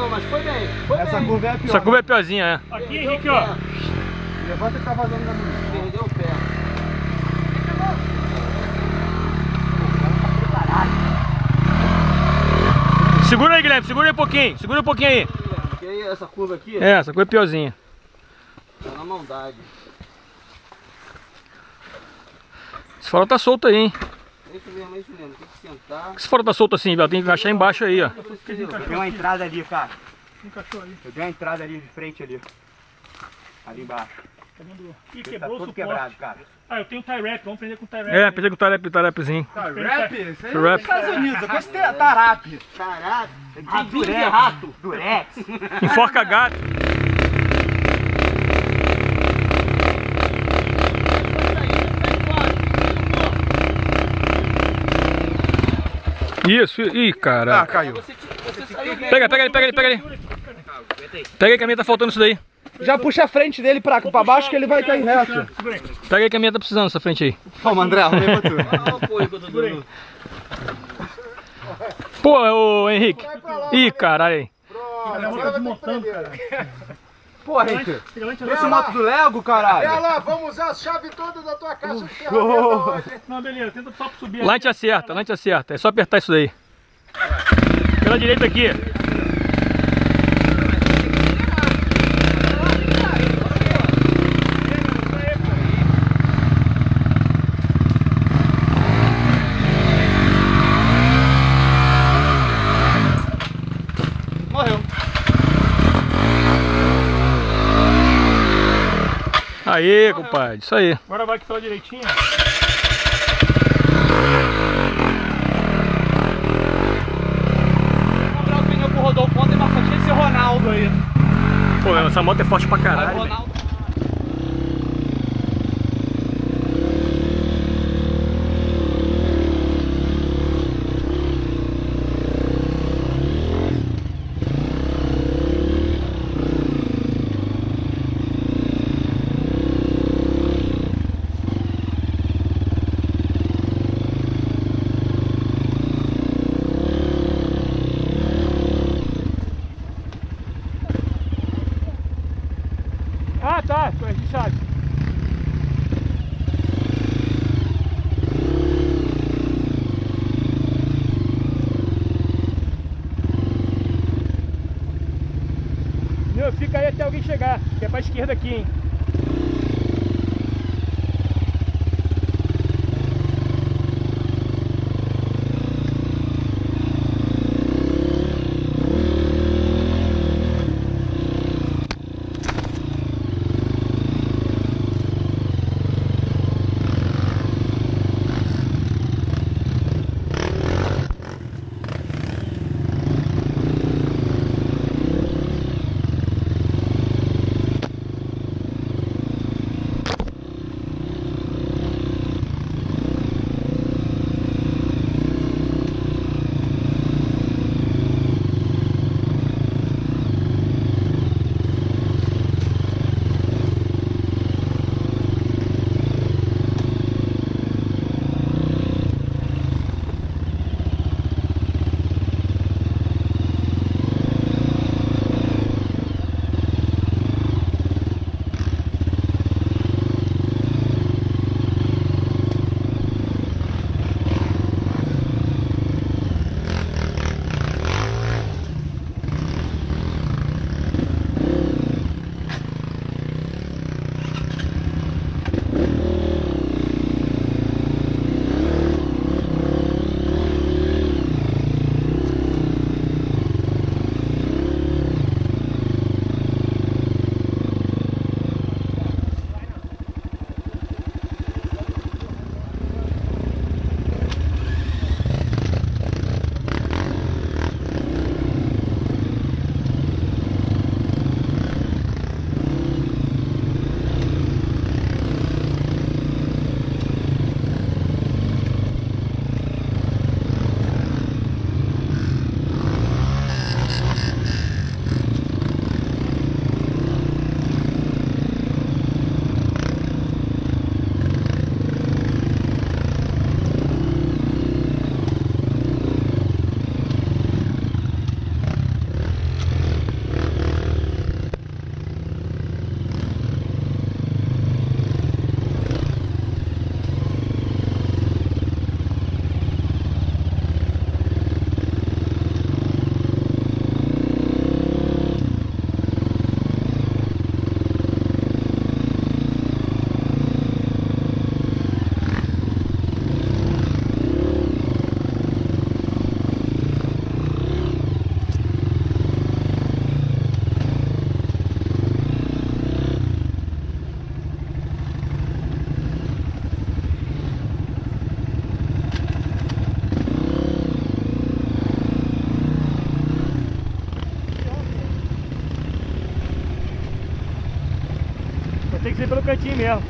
Não, mas foi bem. Foi Essa bem. curva é pior. Essa curva é piorzinha, é. Aqui, Perdeu Henrique, ó. Levanta que tá vazando da minha. Perdeu o pé. Segura aí, Guilherme, segura aí um pouquinho. Segura um pouquinho aí. Porque aí essa curva aqui É, essa curva é piorzinha. tá na maldade. Esse farol tá solto aí, hein? É isso mesmo, é isso mesmo. Tem que sentar. Esse farol tá solto assim, velho. Tem que encaixar embaixo aí, ó. Eu dei uma entrada ali, cara. Encaixou ali. Eu dei uma entrada ali de frente ali. Ali embaixo. Tá? Ih, tá quebrou o todo suporte. quebrado, cara. Ah, eu tenho tie wrap. Vamos prender com tie wrap. É, pensei que o tarep, tarepzinho. Tá, rap? Isso aí é Estados Unidos. Eu gostei da tarap. Ah, de durex. rato. Durex. Enforca gato. Isso, ih, Ah, cara. caiu. Saiu bem. Pega, pega ele, pega ele, pega ele. Pega aí que a minha tá faltando isso daí. Já puxa a frente dele pra, pra baixo que ele vai cair reto. Pega aí que a minha tá precisando dessa frente aí. Calma, André, arrumei pra tu. Pô, ô Henrique. Ih, caralho aí. Agora tá desmontando, cara. Porra, Henrique. Lá, a Esse moto do Lego, caralho. Ela, vamos usar as chaves todas da tua caixa de Show. ferramenta hoje. Não, beleza. Tenta só subir Lá a gente acerta, lá a gente acerta. É só apertar isso daí. Pela direita aqui. Aê, compadre. Isso aí. Agora vai aqui pela direitinha. Vou comprar o pneu pro Rodolfo ontem, mas só tinha esse Ronaldo aí. Pô, essa moto é forte pra Aí caralho. velho. Ronaldo. Ah, tá. Ficou registrado. Meu, fica aí até alguém chegar, que é pra esquerda aqui, hein? Pretinho mesmo.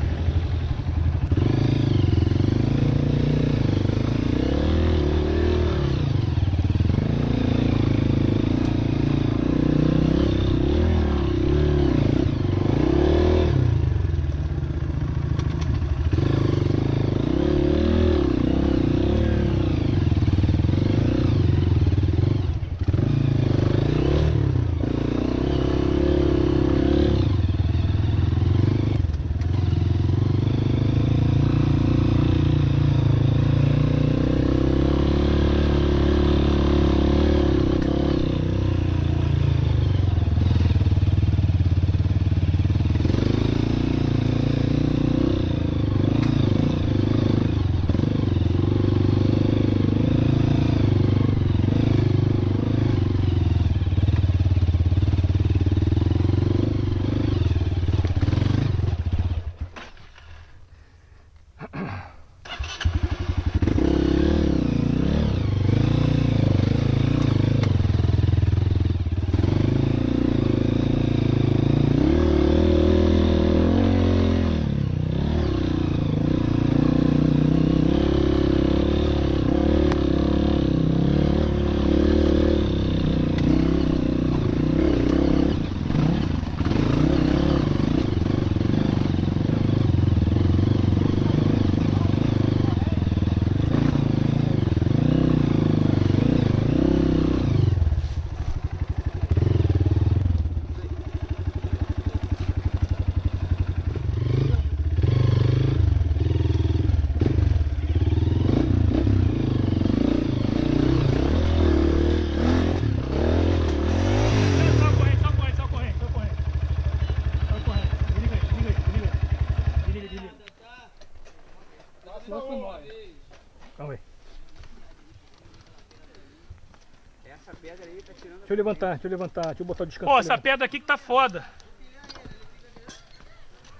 Eu levantar, deixa eu levantar, deixa eu botar o descanso. Ó, essa pedra aqui que tá foda.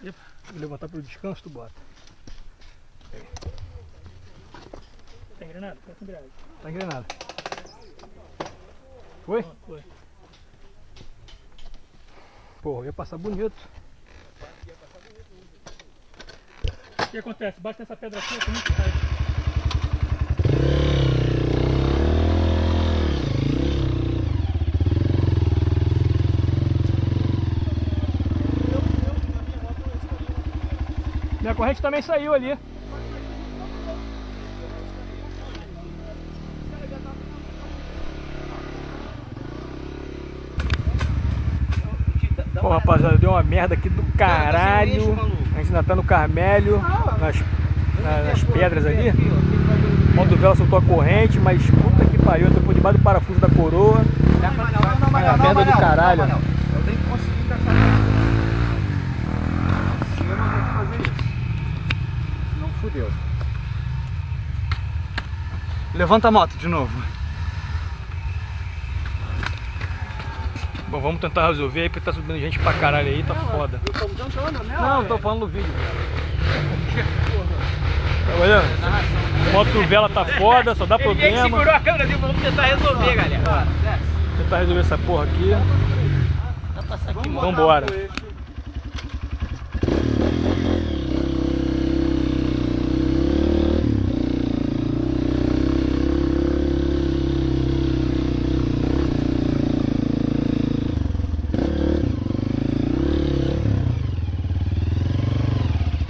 Epa, eu levantar pro descanso, tu bota. Tá engrenado? Tá engrenado. Tá engrenado. Foi? Foi. Porra, ia passar bonito. O que acontece? Bate nessa pedra aqui, é muito cai. Minha corrente também saiu ali. Pô, rapaziada, deu uma merda aqui do caralho. A gente ainda tá no Carmélio, nas, na- nas pedras ali. Moto Vela soltou a corrente, mas puta que pariu, eu tô por debaixo do parafuso da coroa. Vai a merda do caralho. Eu tenho que conseguir encaixar Se eu não tenho que fazer isso. Fudeu. Levanta a moto de novo. Bom, vamos tentar resolver aí, porque tá subindo gente pra caralho aí, tá foda. Não, tô falando no vídeo. Tá olhando? Moto Vela tá foda, só dá problema. segurou a câmera dele, vamos tentar resolver, galera. Tentar resolver essa porra aqui. Dá pra passar aqui, Vambora.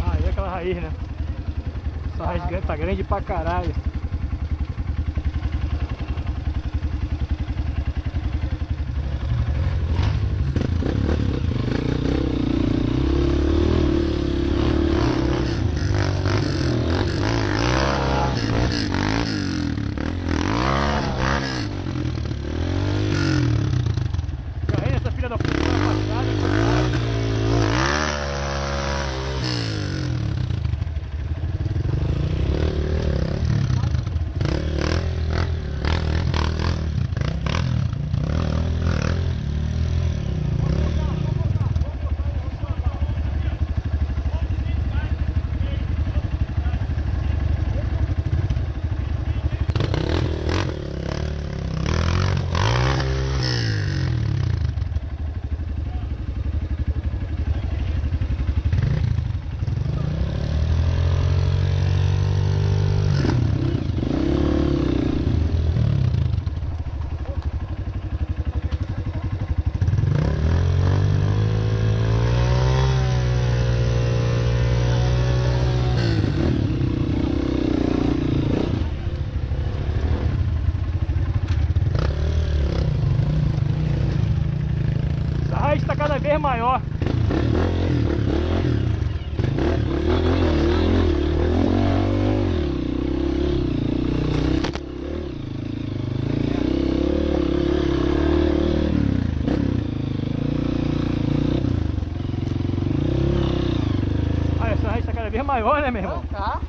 Ah, e aquela raiz, né? Essa raiz grande, tá grande pra caralho. Carrega essa filha da puta na passada. Cada vez maior, né, meu irmão? Tá?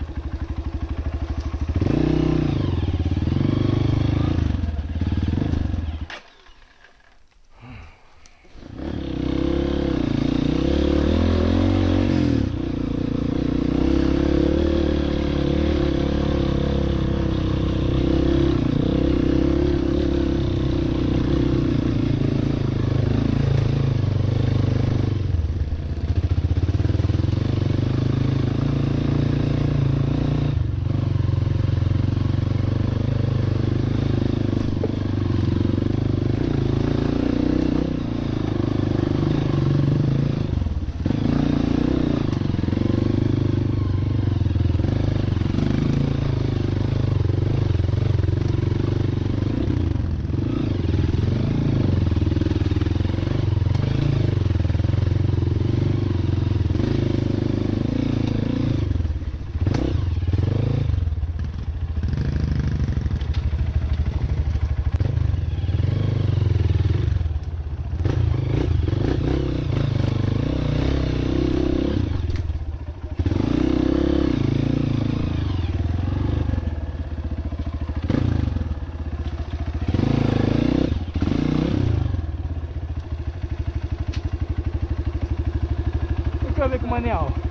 Deixa